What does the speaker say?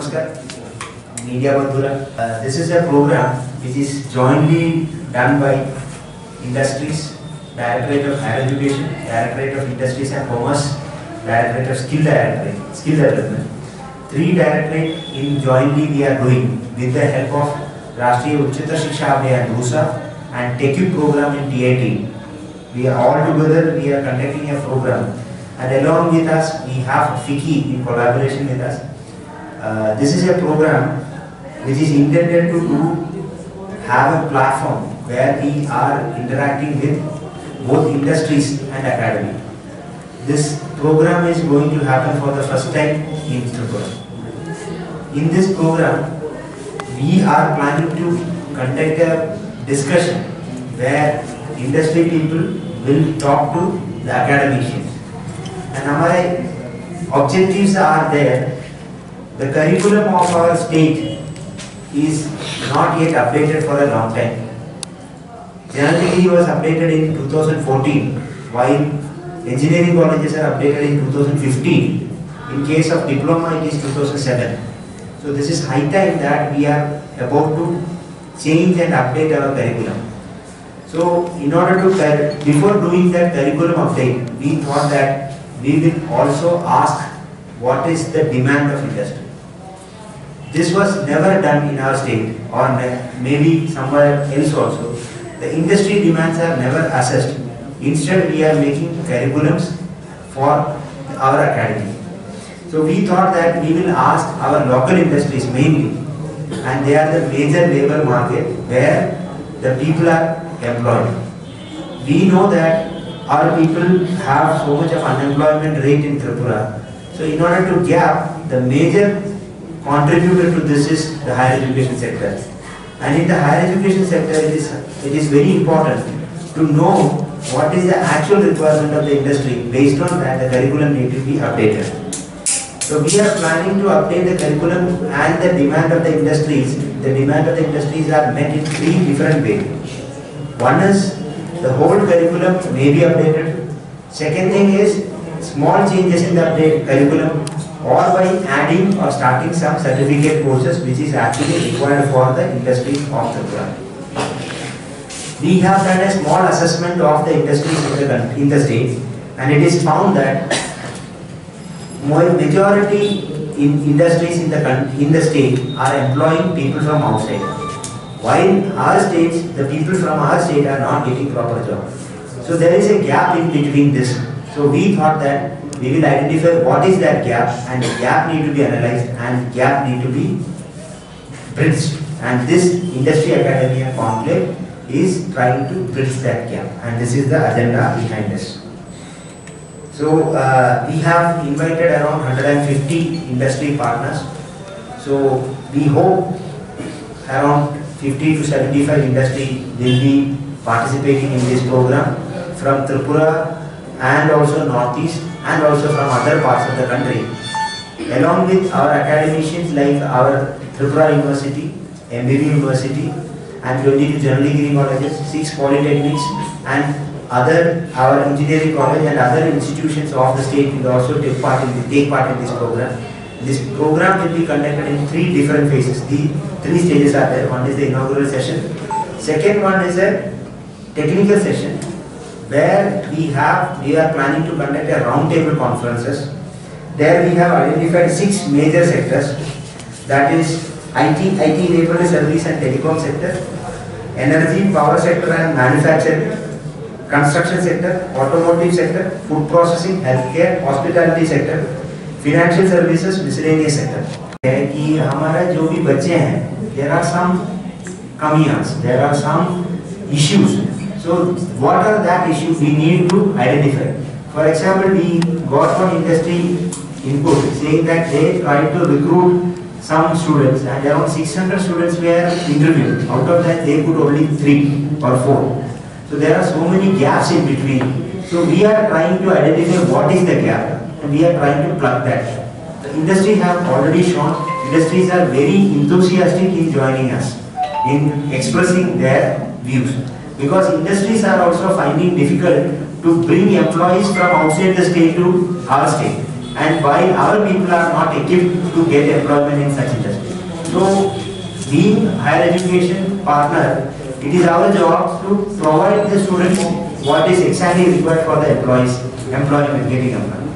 Namaskar, Media Bandhura. Uh, this is a program which is jointly done by industries, Directorate of Higher Education, Directorate of Industries and Commerce, Directorate of Skill Directorate, Skill Development. Three directorate in jointly we are doing with the help of Rashtriya Uchchata Shiksha Abhiyan RUSA and TEQIP program in TIT. We are all together, we are conducting a program and along with us we have FICCI in collaboration with us. Uh, this is a program which is intended to do, have a platform where we are interacting with both industries and academy. This program is going to happen for the first time in Tripura. In this program, we are planning to conduct a discussion where industry people will talk to the academicians. And our objectives are there. The curriculum of our state is not yet updated for a long time. Generally, it was updated in 2014, while engineering colleges are updated in 2015. In case of diploma, it is 2007. So this is high time that we are about to change and update our curriculum. So in order to, before doing that curriculum update, we thought that we will also ask what is the demand of industry. This was never done in our state or maybe somewhere else also. The industry demands are never assessed. Instead, we are making curriculums for our academy. So we thought that we will ask our local industries mainly, and they are the major labor market where the people are employed. We know that our people have so much of unemployment rate in Tripura. So in order to gap, the major contributor to this is the higher education sector. And in the higher education sector, it is, it is very important to know what is the actual requirement of the industry. Based on that, the curriculum need to be updated. So we are planning to update the curriculum and the demand of the industries. The demand of the industries are met in three different ways. One is the whole curriculum may be updated. Second thing is small changes in the update curriculum or by adding or starting some certificate courses which is actually required for the industry of the program. We have done a small assessment of the industries in the, in the state and it is found that majority in industries in the, in the state are employing people from outside. While our states, the people from our state are not getting proper jobs. So there is a gap in between this. So we thought that we will identify what is that gap and the gap need to be analyzed and gap need to be bridged. And this industry academia conclave is trying to bridge that gap and this is the agenda behind this. So uh, we have invited around 150 industry partners. So we hope around 50 to 75 industry will be participating in this program from Tripura and also Northeast and also from other parts of the country. Along with our academicians like our Tripura University, MBB University and 22 general degree colleges, 6 polytechnics and other our engineering college and other institutions of the state will also take part in, take part in this program. This program will be conducted in three different phases. The three stages are there. One is the inaugural session. Second one is a technical session where we have we are planning to conduct a roundtable conferences. There we have identified six major sectors. That is IT, IT enabled service and telecom sector, energy, power sector and manufacturing, construction sector, automotive sector, food processing, healthcare, hospitality sector, financial services, miscellaneous sector. कि हमारा जो भी बच्चे हैं there are some कमियाज there are some issues so what are that issue we need to identify for example we got from industry input saying that they try to recruit some students and around 600 students were interviewed out of that they could only three or four so there are so many gaps in between so we are trying to identify what is the gap and we are trying to plug that the industry have already shown industries are very enthusiastic in joining us, in expressing their views. Because industries are also finding difficult to bring employees from outside the state to our state. And while our people are not equipped to get employment in such industries. So, being higher education partner, it is our job to provide the students what is exactly required for the employees, employment, getting employment.